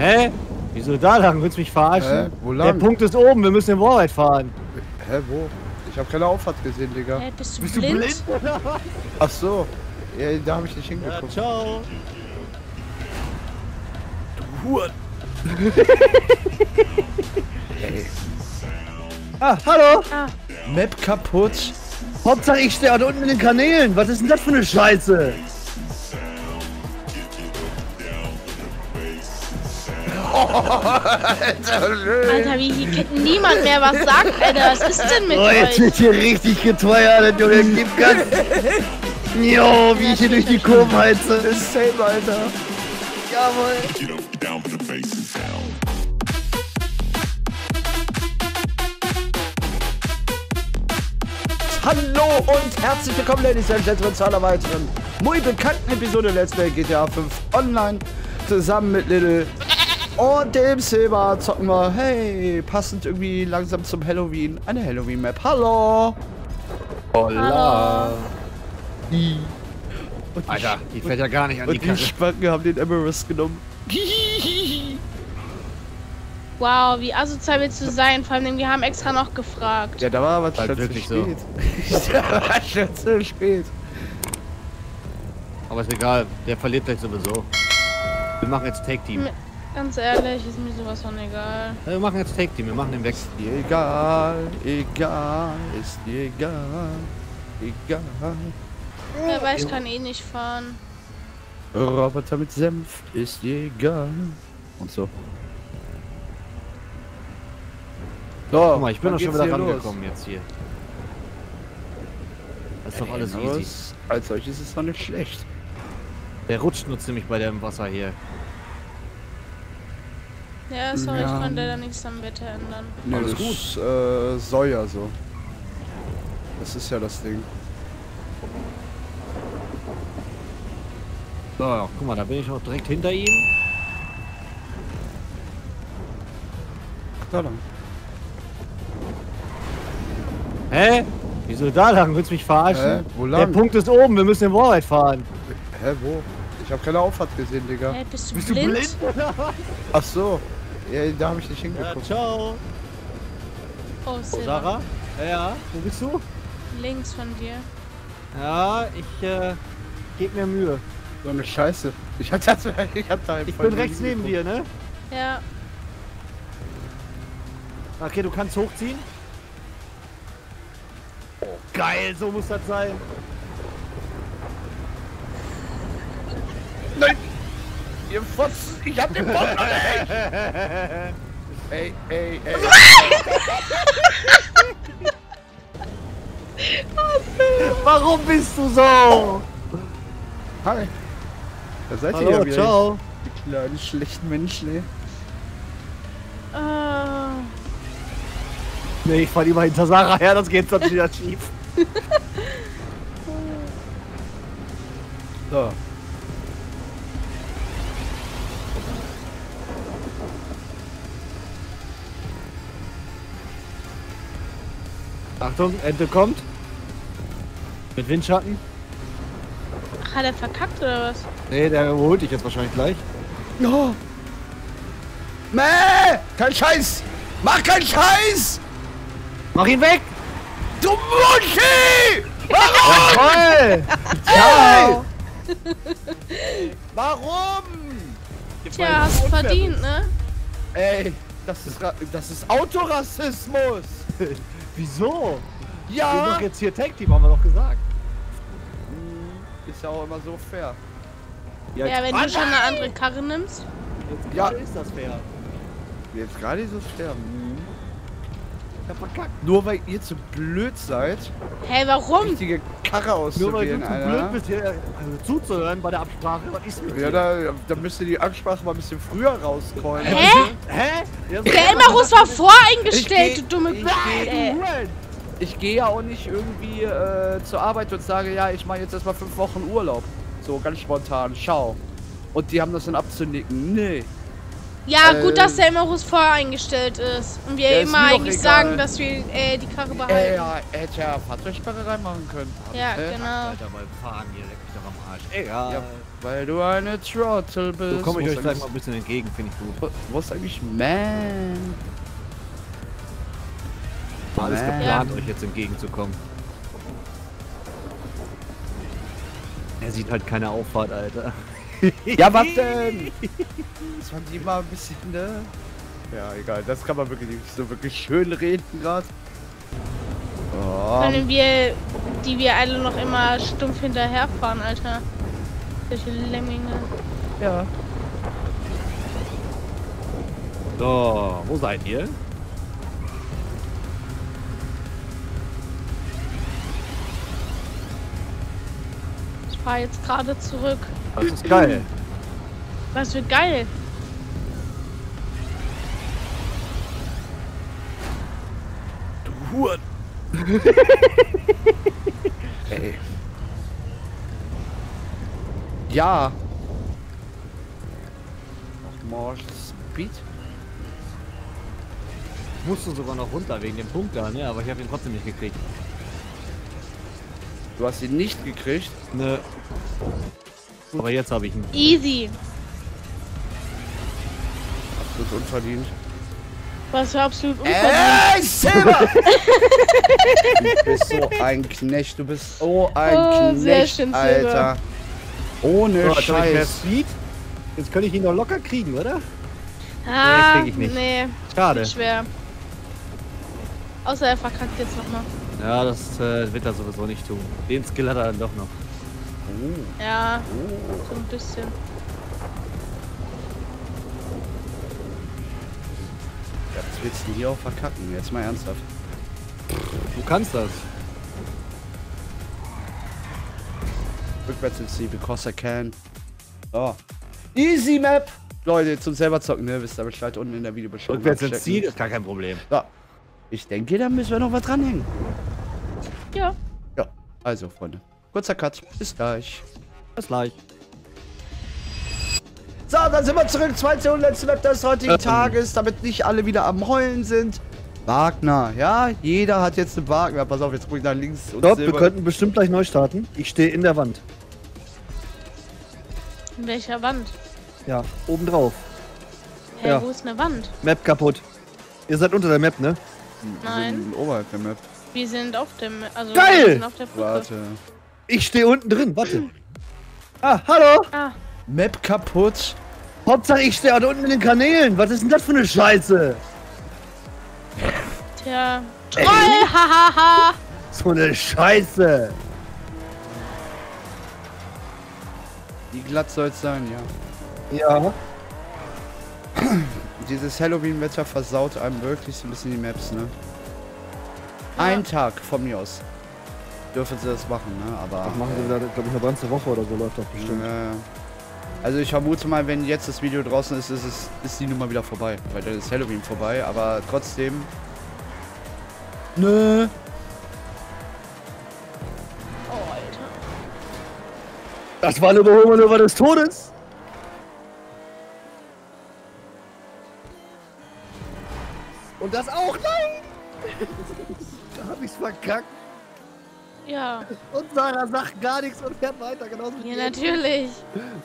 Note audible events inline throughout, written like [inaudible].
Hä? Wieso da lang? Willst du mich verarschen? Hä? Wo Der lang? Punkt ist oben, wir müssen in Wahrheit fahren. Hä, wo? Ich habe keine Auffahrt gesehen, Digga. Hä, bist du Bist blind? du blind oder was? Ach so. Ja, da habe ich nicht Ja, hingeguckt. ciao. Huren. [laughs] Ey. Ah, hallo. Ah, Map kaputt. Hauptsache ich stehe da unten in den Kanälen. Was ist denn das für eine Scheiße? Alter, wie hier kennt niemand mehr was sagt, Alter. Was ist denn mit Oh, jetzt euch? wird hier richtig geteuert, Junge. Gib Gas. Jo, wie ich hier durch die Kurven heize. Ist same, Alter. Jawohl. Hallo und herzlich willkommen, Ladies and Gentlemen, zu einer weiteren, muy bekannten Episode Let's Play GTA 5 Online. Zusammen mit Little und dem Silber zocken wir, hey, passend irgendwie langsam zum Halloween, eine Halloween-Map. Hallo! Hallo. Und die, Alter, die fällt ja gar nicht an die und die. Spacken haben den Emerus genommen. Wow, wie asozial willst du sein? Vor allem, wir haben extra noch gefragt. Ja, da war aber schon zu wirklich so. spät. [laughs] da war schon zu spät. Aber ist egal, der verliert gleich sowieso. Wir machen jetzt Take Team. Mir- Ganz ehrlich, ist mir sowas von egal. Wir machen jetzt Take Team, wir machen den weg. Dir egal, egal, ist dir egal, egal. Wer weiß, kann eh nicht fahren. Roboter mit Senf ist dir egal. Und so. So, Guck mal, ich bin doch schon wieder los? rangekommen jetzt hier. Das ist doch alles Ja, easy. Als solches ist es doch nicht schlecht. Der rutscht nur ziemlich bei dem Wasser hier. Ja, sorry, Ja. ich konnte da nichts am Wetter ändern. Nee, Alles das Äh, soll ja so. Das ist ja das Ding. So, guck mal, da bin ich auch direkt hinter ihm. Da lang. Hä? Wieso da lang? Willst du mich verarschen? Hä? Wo Der lang? Punkt ist oben, wir müssen in Wahrheit fahren. Hä, wo? Ich habe keine Auffahrt gesehen, Digga. Hä, bist du Bist du blind? blind oder was? [laughs] Ach so. Ja, da habe ich nicht Ja, hingeguckt. ciao. Oh, Oh, Silber. Sarah? Ja, ja, wo bist du? Links von dir. Ja, ich äh, geb mir Mühe. So eine Scheiße. Ich hatte, [laughs] ich hatte da Ich bin rechts neben dir, ne? Ja, Okay, du kannst hochziehen. Oh, geil, so muss das sein. Nein! Ihr Fotzen, ich hab den Bock noch nicht! Ey, ey, ey. Warum bist du so? Hi. Da seid ihr Hallo, ja wieder. ciao. Die kleinen schlechten Menschen, ey. äh, Nee, ich fahr lieber hinter Sarah her, das geht sonst wieder schief. [laughs] So. Achtung, Ente kommt. Mit Windschatten. ach, hat er verkackt oder was? Nee, der holt dich jetzt wahrscheinlich gleich. No. Mäh! Kein Scheiß! Mach keinen Scheiß! Mach ihn weg! Du Muschi! Jawoll! Ciao! [laughs] Warum? Tja, hast verdient, ne? Ey, das ist, Ra- das ist Autorassismus! [laughs] Wieso? Wir Ja! machen jetzt hier Tag Team, haben wir doch gesagt. Ist ja auch immer so fair. Ja, wenn du schon eine andere Karre nimmst. Jetzt Ja. gerade ist das fair. Jetzt gerade ist es fair. Hab verkackt. Nur weil ihr zu blöd seid, Hä, warum? richtige Karre Nur weil du auszuwählen, zu blöd bist, hier also zuzuhören bei der Absprache. Was ist mit Ja, da, da müsst ihr die Ansprache mal ein bisschen früher rauscallen. Hä? Hä? Ja, Der Immerus war voreingestellt, Ich du dumme ey. Ich gehe ja auch nicht irgendwie äh, zur Arbeit und sage, ja, ich mache jetzt erstmal fünf Wochen Urlaub. So ganz spontan, schau. Und die haben das dann abzunicken. Nee. Ja, Äh, gut, dass der immer voreingestellt ist. Und wir Ja, immer eigentlich egal. sagen, dass wir äh, die Karre behalten. Ey, ja, hätte ja Fahrzeugsperre reinmachen können. Ja, Äh, genau. Alter, beim Fahren hier, leck mich doch am Arsch. Egal. Ja, weil du eine Trottel bist. so komme ich Wo euch gleich mal ein bisschen entgegen, finde ich gut. Wo- ist eigentlich Man? Alles Ja. geplant, euch jetzt entgegenzukommen. Er sieht halt keine Auffahrt, Alter. Ja, was denn? Das fand ich mal ein bisschen, ne? Ja, egal, das kann man wirklich nicht so wirklich schön reden gerade. Oh, Können wir, die wir alle noch immer stumpf hinterherfahren, Alter. Solche Lemminge. ja. So, wo seid ihr? Fahre jetzt gerade zurück. Das ist geil. Was wird geil. Huren. [laughs] Ey. Ja. Noch more Speed? Ich musste sogar noch runter wegen dem Punkt da, ne? Aber ich habe ihn trotzdem nicht gekriegt. Du hast ihn nicht gekriegt. Ne. Aber jetzt habe ich ihn. Easy. Absolut unverdient. Was für absolut unverdient. Ey, Silber! [laughs] du bist so ein Knecht. Du bist so ein Oh, sehr Knecht, schön. Alter. Ohne So, Scheiß. Speed. Jetzt könnte ich ihn doch locker kriegen, oder? Ah, krieg ich nicht. nee, Schade. schwer. Außer er verkackt jetzt nochmal. Ja, das äh, wird er sowieso nicht tun. Den Skill hat er dann doch noch. Ja, so ein bisschen. Ja, was willst du hier auch verkacken? Jetzt mal ernsthaft. Du kannst das. Rückwärts ins Ziel, because I can. So. Easy Map! Leute, zum selber zocken, ne? Wisst ihr Bescheid unten in der Videobeschreibung. Rückwärts ins. Ziel ist gar kein Problem. Ja. Ich denke, da müssen wir noch was dranhängen. Ja. Ja, also, Freunde. Kurzer Cut. Bis gleich. Bis gleich. So, dann sind wir zurück. Zweite und letzte Map des heutigen Ähm. Tages, damit nicht alle wieder am Heulen sind. Wagner, ja? Jeder hat jetzt einen Wagner. Pass auf, jetzt guck ich nach links und Stopp, wir könnten bestimmt gleich neu starten. Ich stehe in der Wand. In welcher Wand? Ja, oben drauf. Hä, Ja. wo ist eine Wand? Map kaputt. Ihr seid unter der Map, ne? Nein, Oberhalb der Map. Wir sind auf dem, also Geil! wir sind auf der Brücke. Warte. Ich stehe unten drin, warte. Ah, hallo! Ah, Map kaputt. Hauptsache ich stehe da unten in den Kanälen. Was ist denn das für eine Scheiße? tja. Troll, hahaha. So eine Scheiße. Wie glatt soll es sein, ja. Ja. Dieses Halloween-Wetter versaut einem wirklich so ein bisschen die Maps, ne? Ein Tag von mir aus. Dürfen sie das machen, ne? Aber. Das machen sie wieder, glaube ich, eine ganze Woche oder so läuft das bestimmt. Ja. Also ich vermute mal, wenn jetzt das Video draußen ist, ist, es, ist die Nummer wieder vorbei. Weil dann ist Halloween vorbei, aber trotzdem. Nö. Oh, Alter. Das war eine Überholmanöver des Todes. Und das auch? Nein! Verkackt. Ja, Und Sarah sagt gar nichts und fährt weiter, genauso wie ja, natürlich.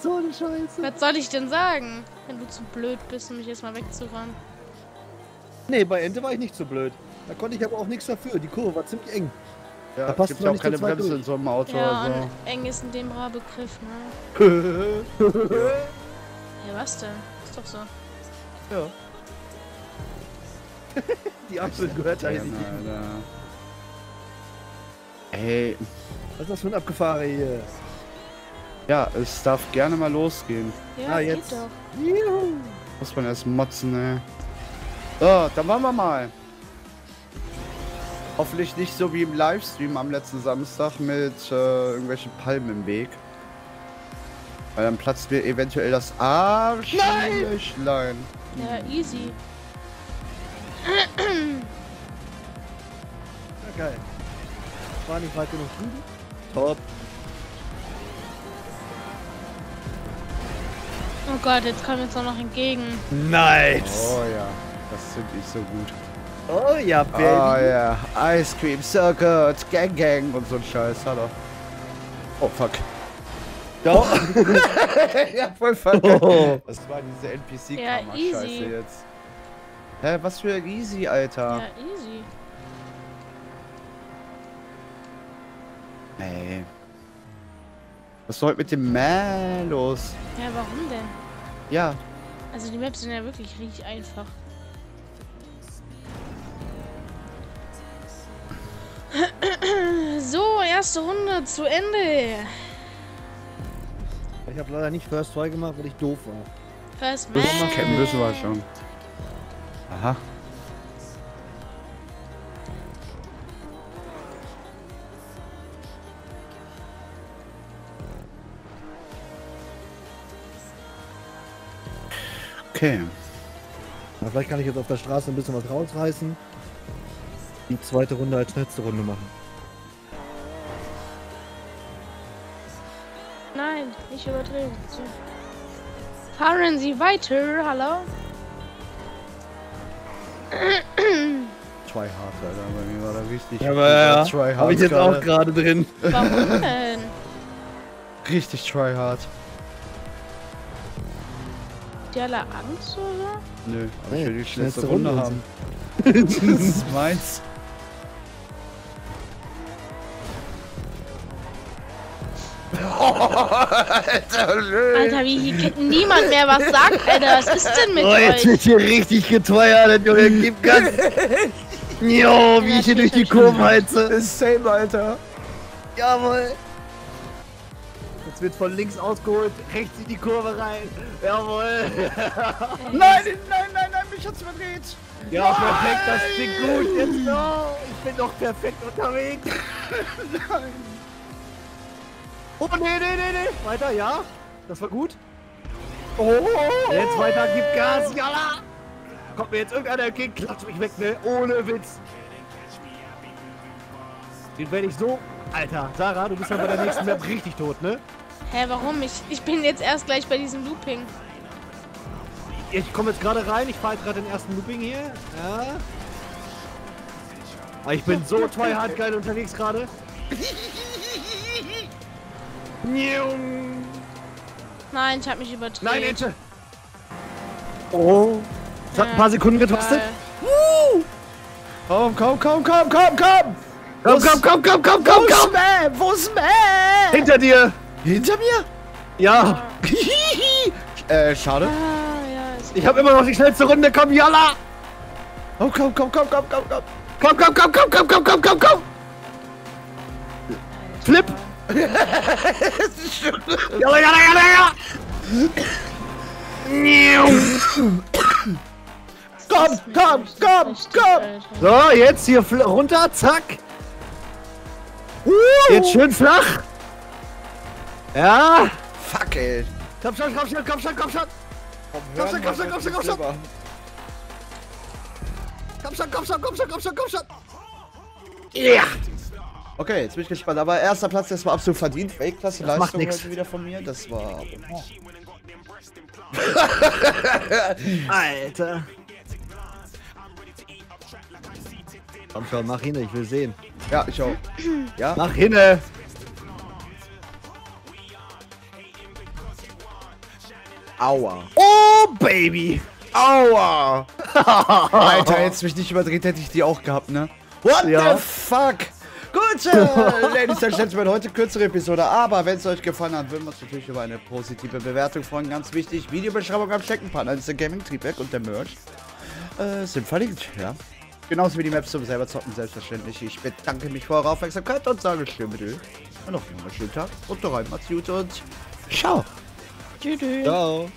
So eine Scheiße. Was soll ich denn sagen, wenn du zu blöd bist, um mich jetzt mal wegzufahren? Nee, bei Ente war ich nicht so blöd. Da konnte ich aber auch nichts dafür. Die Kurve war ziemlich eng. Ja, Da passt auch nicht keine Bremse durch. in so einem Auto Ja, oder und eng ist in dem Ra Begriff, ne? [laughs] Ja, was denn? Ist doch so. ja. [laughs] Die Ampel gehört da Ja, nicht. Alter. Ey, Was ist das für ein Abgefahre hier? ja, es darf gerne mal losgehen. Ja, Ah, geht jetzt. doch. Juhu. Muss man erst motzen, ey. So, dann wollen wir mal. Hoffentlich nicht so wie im Livestream am letzten Samstag mit äh, irgendwelchen Palmen im Weg. Weil dann platzt mir eventuell das Arschlöchlein. Ja, easy. Ja, geil. War nicht weit genug drüben. Top. Oh Gott, jetzt kommen wir uns auch noch entgegen. Nice. Oh ja, das ist wirklich so gut. Oh ja, Oh Baby. ja, Ice Cream, so good, Gang Gang und so ein Scheiß, hallo. Oh fuck. Ja. [laughs] ja, voll verkackt. Oh. Das war diese Ja, NPC-Karma-Scheiße easy. jetzt. Hä, was für easy, Alter. Ja, easy. Ey. Was heute mit dem Man los? Ja, warum denn? Ja, Also die Maps sind ja wirklich richtig einfach. So, erste Runde zu Ende. Ich habe leider nicht First Try gemacht, weil ich doof war. First das Man. kennen müssen wir schon. Aha. Okay. Na, vielleicht kann ich jetzt auf der Straße ein bisschen was rausreißen. Die zweite Runde als schnellste Runde machen. Nein, nicht übertrieben. So. Fahren Sie weiter, hallo? Try hard, Alter. Bei mir war da richtig. Ja, aber ja, hard. Hab ich jetzt gerade. auch gerade drin. Warum denn? Richtig try alle Angst oder? Nö, aber Nee, ich will die schnellste Runde Runde haben. [laughs] das ist meins. Alter, wie hier niemand mehr was sagt, Alter. Was ist denn mit Oh, jetzt euch? wird hier richtig geteuert, Junge. [laughs] Gib Gas. Jo, wie ich hier durch die Kurven heize. Ist same, Alter. Jawohl. Jetzt wird von links ausgeholt, rechts in die Kurve rein. Jawohl. [laughs] Nein, nein, nein, nein, mich hat's verdreht. Ja, perfekt, das klingt gut. Jetzt noch. Ich bin doch perfekt unterwegs. [laughs] Oh, nee, nee, nee, nee. Weiter, ja. Das war gut. Oh. Jetzt weiter, gib Gas. Jalla. Kommt mir jetzt irgendeiner entgegen, klatscht mich weg, ne? Ohne Witz. Den werde ich so... Alter, Sarah, du bist dann bei der nächsten Map richtig tot, ne? Hä, warum? Ich, ich bin jetzt erst gleich bei diesem Looping. Ich komme jetzt gerade rein, ich fahre jetzt gerade den ersten Looping hier. Ja. Aber ich bin so [laughs] tryhard geil unterwegs gerade. Nein, ich hab mich übertrieben. Nein, Ente! Oh. Es hat ein paar Sekunden gekostet. Geil. Komm, komm, komm, komm, komm, komm. Komm, komm, komm, komm, komm, komm, Wo ist komm! Wo ist Mam? Hinter dir! Hinter mir? Ja! äh, schade. Ah, ja, ist Ich habe immer noch die schnellste Runde, komm, Jalla! Oh, komm, komm, komm, komm, komm, komm. Komm, komm, komm, komm, komm, komm, komm, komm, komm! Flip! Jalla, jalla, jalla, jalla! Komm, komm, komm, komm! So, jetzt hier runter, zack. Jetzt schön flach. Ja. Fuck, ey. Komm schon, komm schon, komm schon, komm schon. Komm schon, komm schon, komm schon, komm schon. Komm schon, komm schon, komm schon, komm schon, komm schon. Ja. Okay, jetzt bin ich gespannt. Aber erster Platz, das war absolut verdient. Weltklasse Das macht Leistung nix. wieder von mir. Das war. [laughs] Alter. Komm schon, mach hin, ich will sehen. Ja, ich auch. Ja? Mach hinne. Aua. Oh, Baby. Aua! [laughs] Alter, jetzt mich nicht überdreht, hätte ich die auch gehabt, ne? What Ja. the fuck? Gut, äh, [laughs] Ladies and Gentlemen, heute kürzere Episode, aber wenn es euch gefallen hat, würden wir uns natürlich über eine positive Bewertung freuen. Ganz wichtig, Videobeschreibung abchecken, Partner ist der Gaming, Triebwerk und der Merch äh, sind verlinkt, ja. Genauso wie die Maps zum selber zocken, selbstverständlich. Ich bedanke mich für eure Aufmerksamkeit und sage schön mit Öl. Und noch einen schönen Tag und rein, macht's gut und ciao. GG. Ciao.